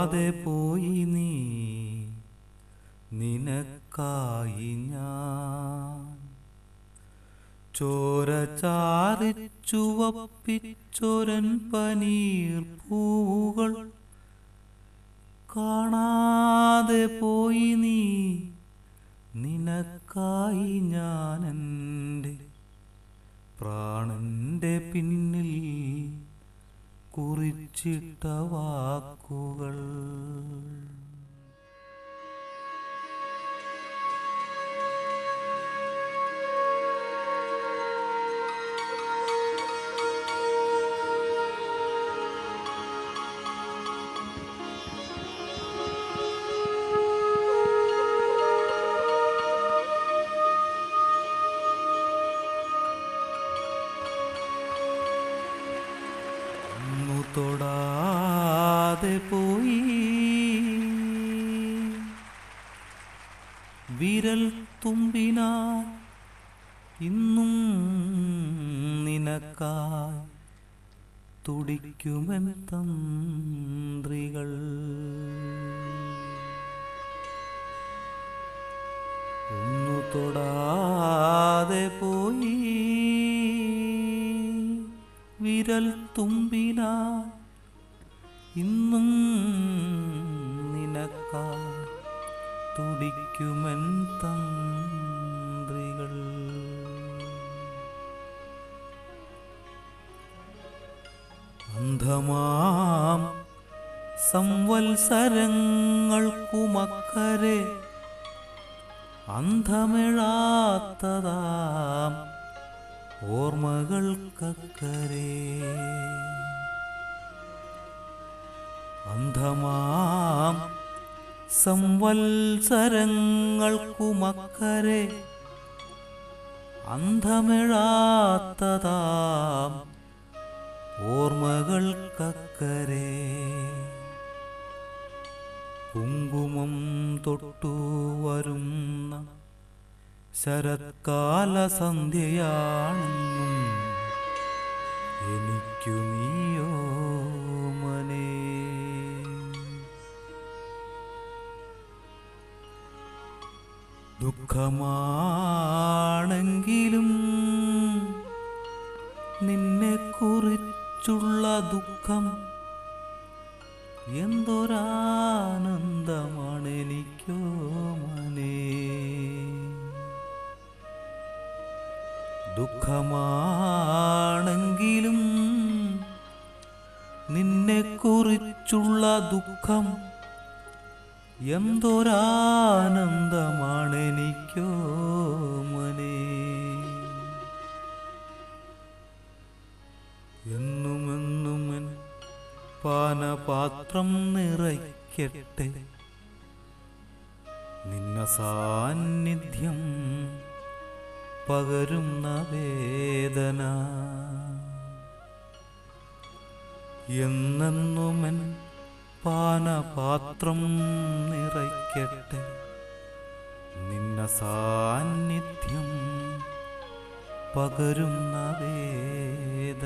തൊടാതെ പോയി നീ. നിനക്കായി ഞാൻ ചോര ചാറിച്ചുവപ്പിച്ചൊരൻ പനീർ പൂവുകൾ കാണാതെ പോയി നീ. നിനക്കായി ഞാനെന്റെ പ്രാണന്റെ പിന്നിൽ കുറിച്ചിട്ട വാക്കുകൾ. തൊടാതെ പോയി. വിരൽ തുമ്പിനാ ഇന്നും നിനക്കായി തുടിക്കുമെൻ തന്ത്രികൾ. ഒന്നു തൊടാതെ തുമ്പിനാ ഇന്നും നിനക്കാ തുടിക്കുമൻ തന്ത്രികൾ. അന്ധമാം സംവത്സരങ്ങൾക്കുമക്കരെ അന്ധമിഴാത്തതാം ഓർമ്മകൾക്കക്കരെ അന്ധമാം സംവത്സരങ്ങൾക്കുമക്കരെ അന്ധമിഴാത്തതാം ഓർമ്മകൾക്കക്കരെ കുങ്കുമം തൊട്ടു വരുന്ന ശരത്കാല സന്ധ്യയാണെന്നും എനിക്കു നീയോ മനെ. ദുഃഖമാണെങ്കിലും നിന്നെ കുറിച്ചുള്ള ദുഃഖം എന്തൊരാനന്ദമാണ് ദുഃഖമാണെങ്കിലും നിന്നെ കുറിച്ചുള്ള ദുഃഖം എന്തൊരാനന്ദമാണ് എനിക്കോ മനെ എന്നുമെന്നുമെൻ പാനപാത്രം നിറയ്ക്കട്ടെ. നിന്ന സാന്നിധ്യം പകരുന്ന വേദന. എന്നെന്നുമൻ പാനപാത്രം നിറയ്ക്കട്ടെ. നിന്ന സാന്നിധ്യം പകരുന്ന വേദന.